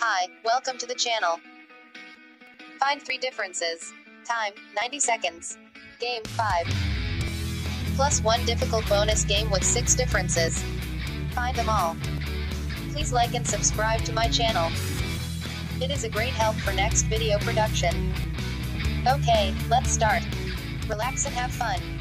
Hi, welcome to the channel. Find three differences. Time, 90 seconds. Game, 5. Plus one difficult bonus game with 6 differences. Find them all. Please like and subscribe to my channel. It is a great help for next video production. Okay, let's start. Relax and have fun.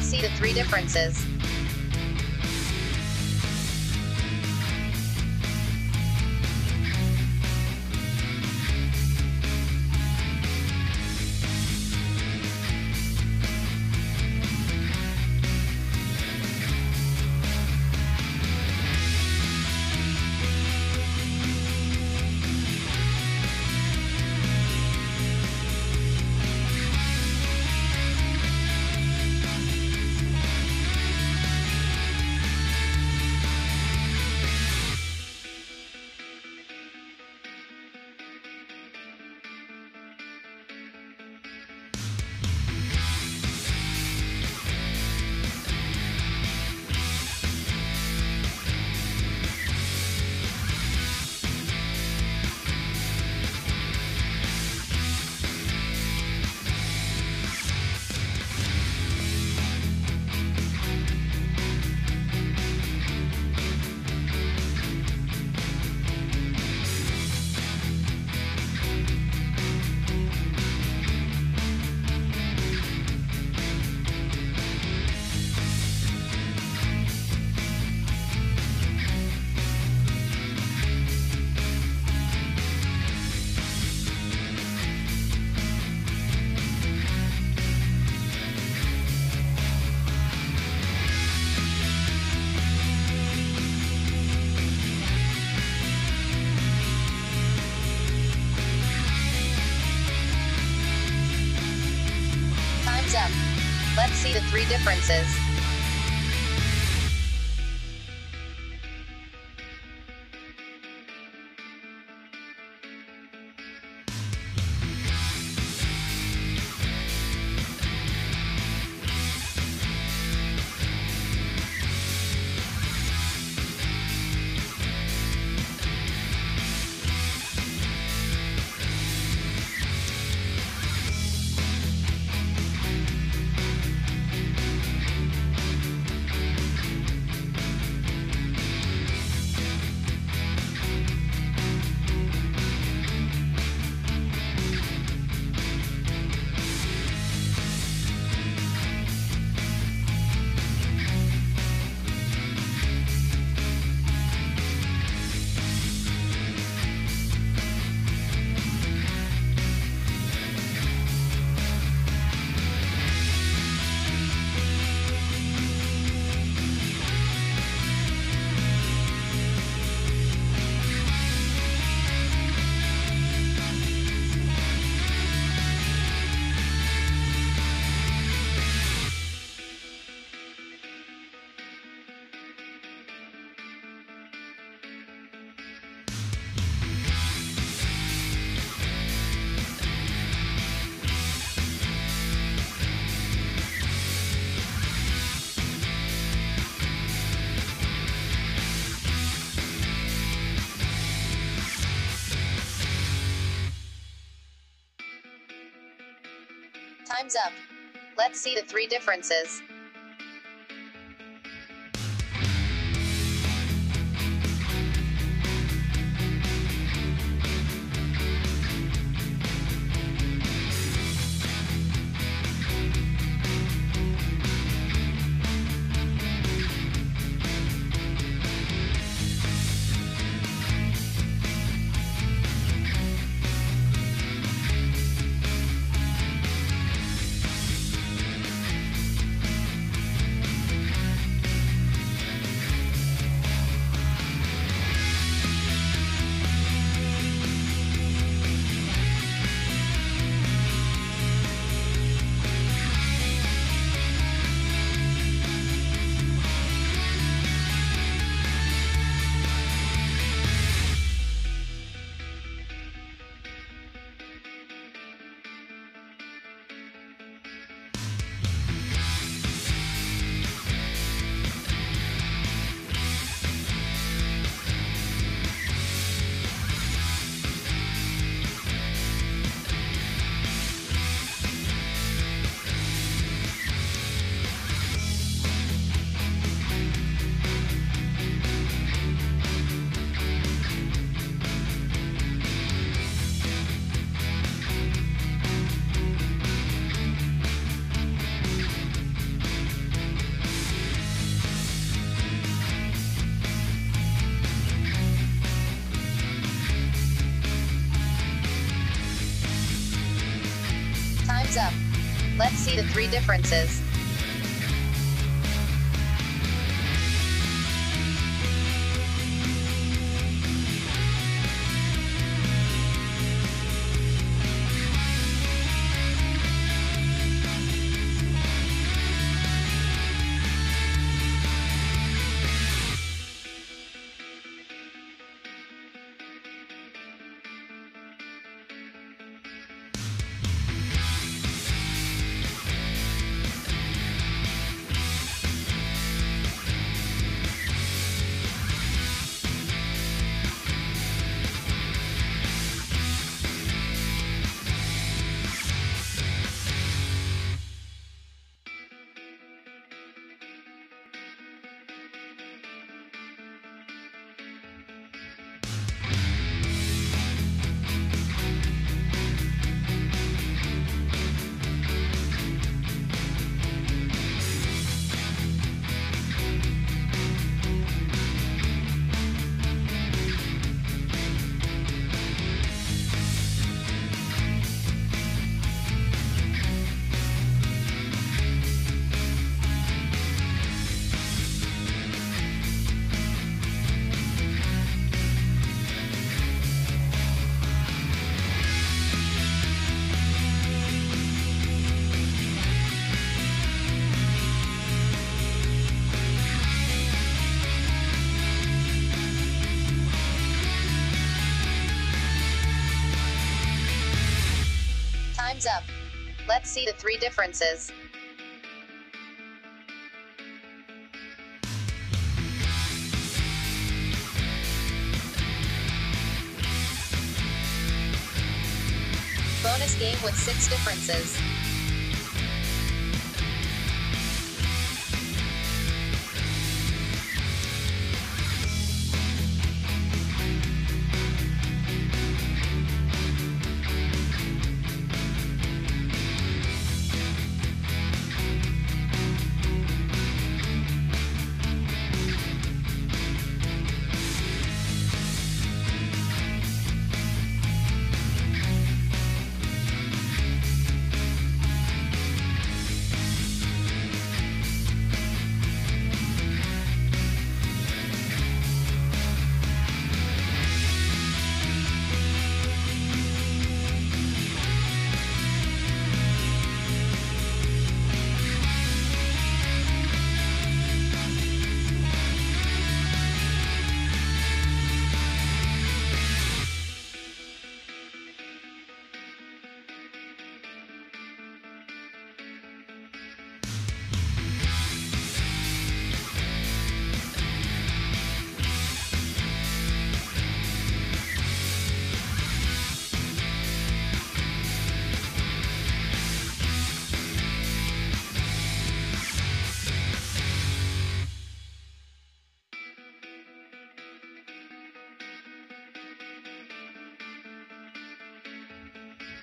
See the three differences. See the three differences. Time's up. Let's see the three differences. Time's up. Let's see the three differences. Time's up. Let's see the three differences. Bonus game with six differences.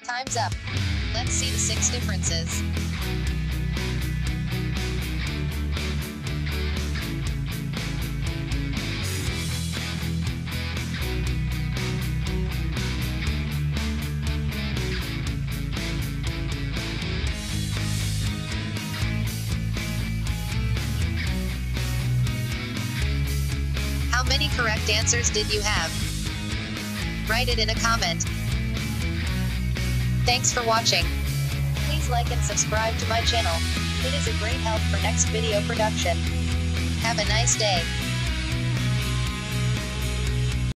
Time's up. Let's see the six differences. How many correct answers did you have? Write it in a comment. Thanks for watching. Please like and subscribe to my channel. It is a great help for next video production. Have a nice day.